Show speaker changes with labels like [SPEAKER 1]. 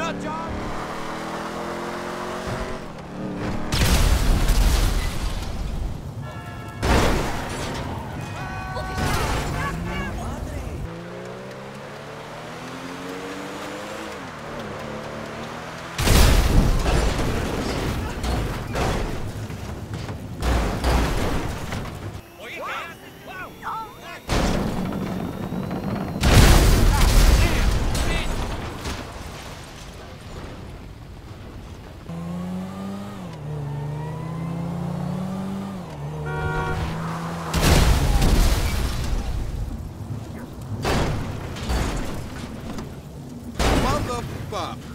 [SPEAKER 1] not John. Motherfucker.